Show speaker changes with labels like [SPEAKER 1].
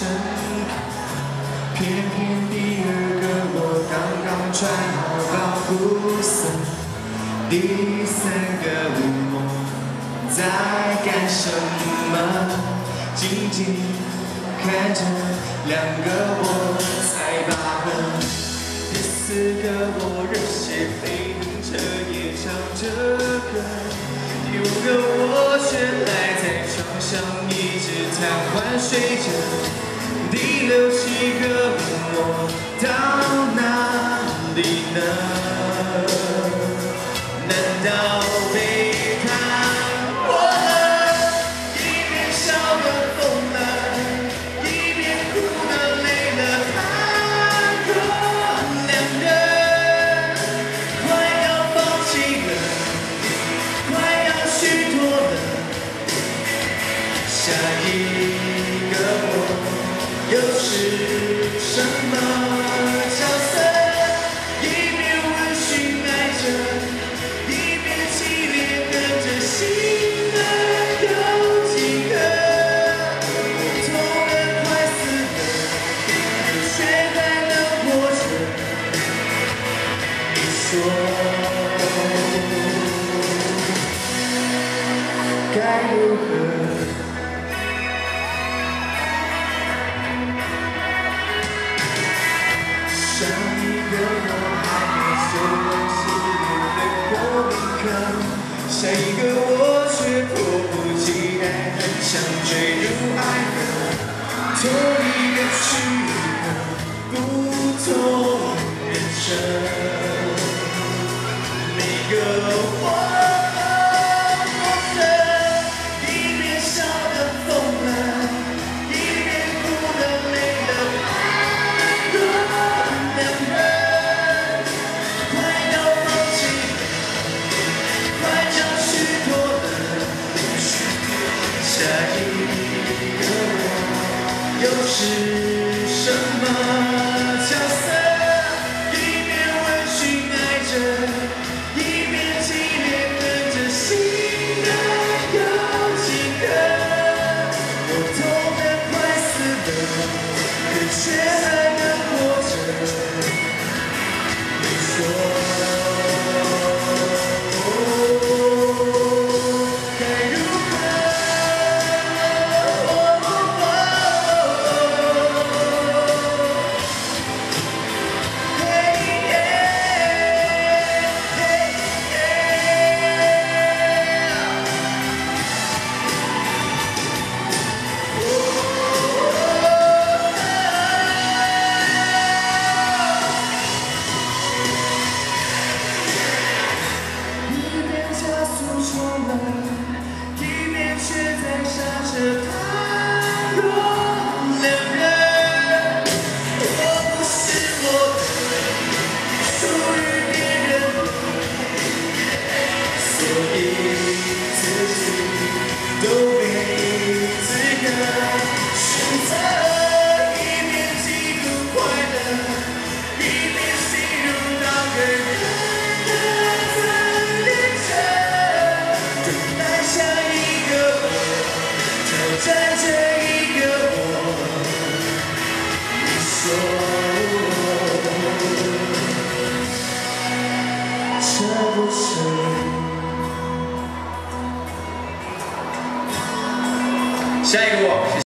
[SPEAKER 1] 偏偏第二个我刚刚穿好保护色，第三个我，在干什么？静静看着两个我在拔河。第四个我热血沸腾，彻夜唱着歌。第五个我却赖在床上，一直瘫痪睡着。第六七个我到哪里呢？难道背叛我了？一边笑得疯了，一边哭得累了。他说两人快要放弃了，快要虚脱了。下一个又是什么角色一边温习爱着一边紧跟着心的有几个我痛得快死了却还能活着你说该如何下一个我却迫不及待，想坠入爱河。同一个下一个我又是什挑战这一个我。你说我舍不舍？下一个我。